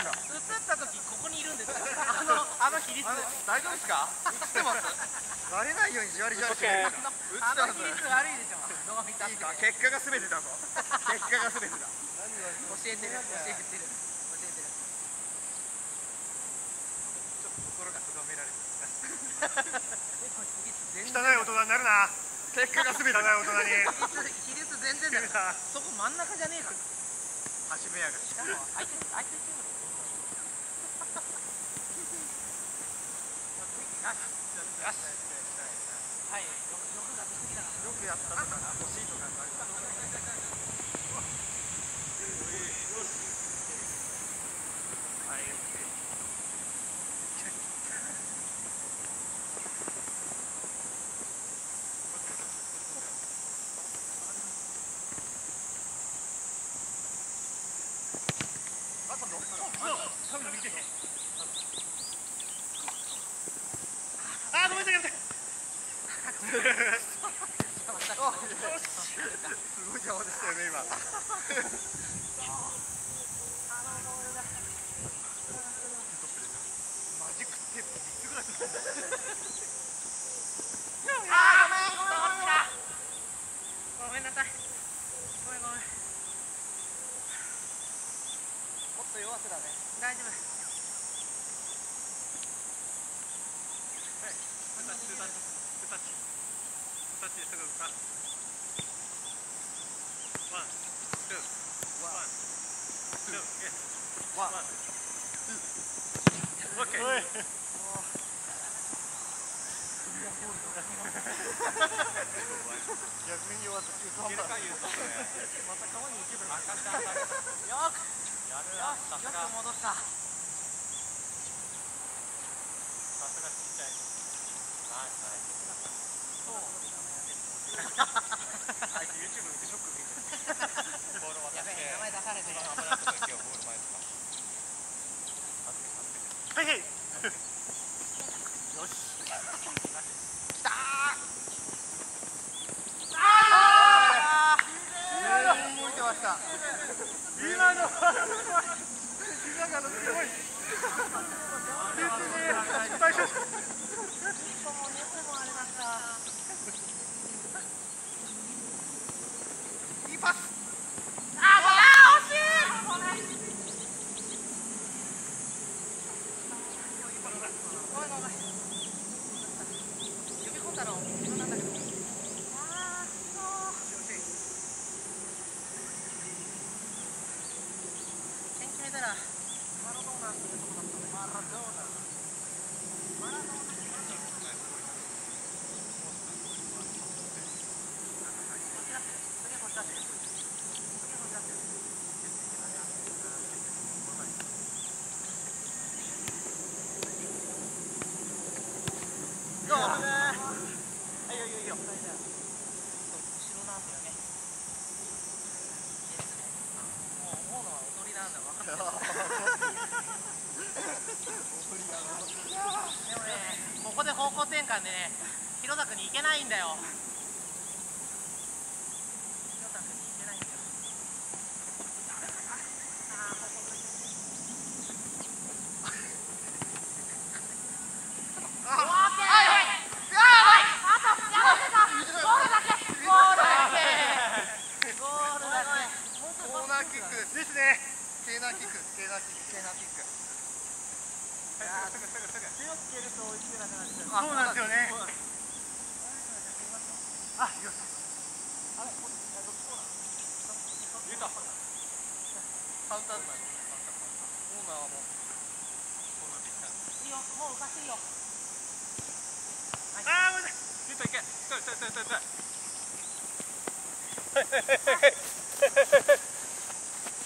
った時ここにいるんですあのあの比率。大丈夫ですか？映ってます。バレないようにじわりじわりしてる。あの比率悪いでしょ。どう見たって。いいか。結果が全てだぞ。結果が全てだ。教えてる？教えてる。教えてる。ちょっと心が咎められて全然 汚い大人になるな。結果が全てだ大人に。比率全然だよ そこ真ん中じゃねえか。ら橋部屋がしかも相手相手チームのよしはい欲が出すぎだからよくやったとか欲しいとかありますあーごめんなさいごめんなさいすごい。邪魔でしたよね今マジックテープ3つぐらいあーごめんごめんごめん。ごめんなさい。ごめんごめん。もっと弱くだね。大丈夫ワンおい逆に弱さ中途半端また川に行けばよくよくよく戻したあいつ YouTube 見てショック受けてるやべえ名前出されてるはいはいあ全員動いてました今の膝がのすごい最初ー一個も二個もあれだったいいパスあー惜しいごめんごめん呼び込んだの自分なんだけどあーそう点決めたらマラドーナするとこだったねマラドーナマラドーナ次はこっちだって次はこっちだってどうはいよいいよいいよ後ろなんだよねもうもうのは踊りなんだ分かってるでもねここで方向転換でね弘田君に行けないんだよ弘田君に行けないんだよあーここあオッケーはいはいあとやらせたゴールだけゴールだけゴールだけコーナーキックですですねケーナーキックケーナーキックケーナーキックいやー強く蹴ると追いつけなくなっちゃうそうなんですよねあ、よし。あれ、これ、どっちコーナー。言うたカウンターでもコーナーはもいいよ、もう浮かしていいよ。はい、あごめんなさいヒットいけ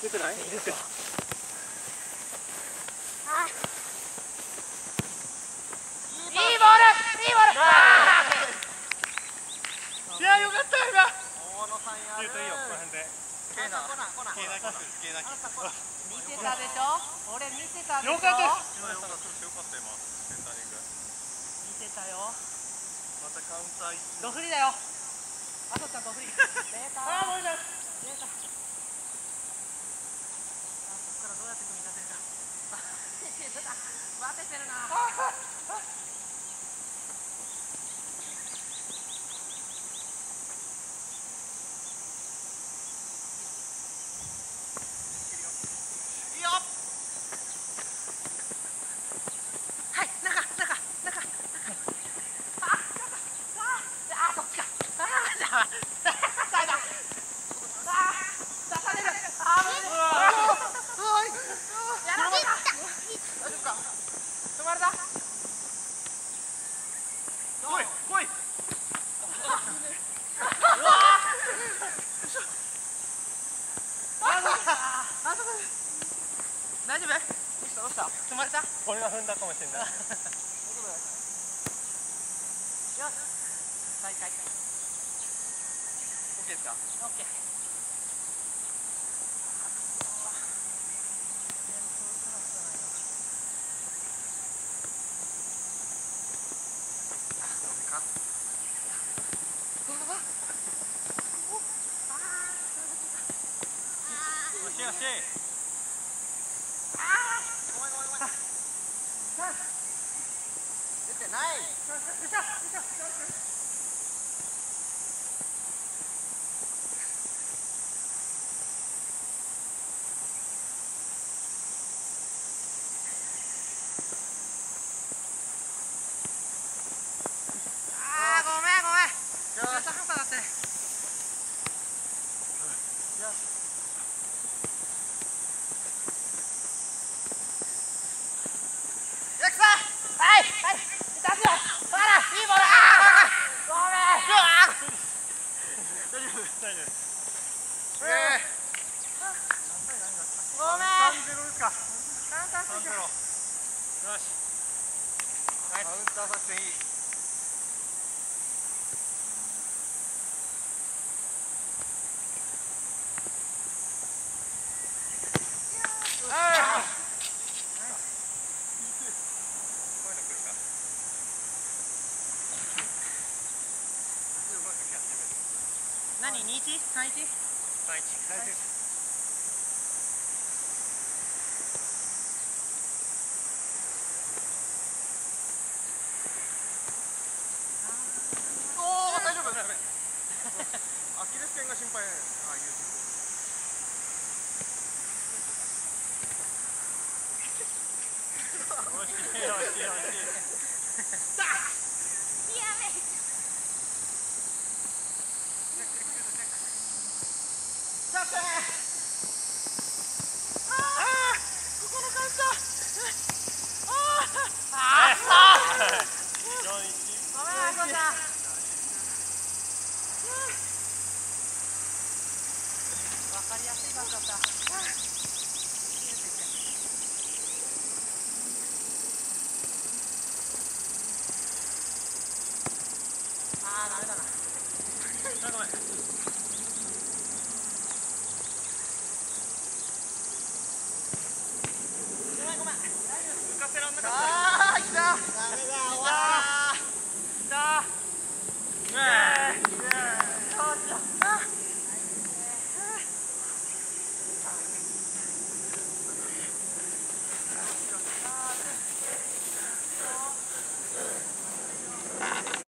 出てない出てる言うといいよこの辺で見てたでしょ？俺見てたでしょ？よかったかよかった今センターリング見てたよ。またカウンタードフリだよあとちゃんドフリデータ。あごめんなさい。データ。こからどうやって組み立てるか。待ててるな。再開 OK ですか？OK よしよし。はい。Kaiti? Kaiti? 大丈夫。アキレス腱が心配。ああいう。しいいしい。あれだな。ごめん。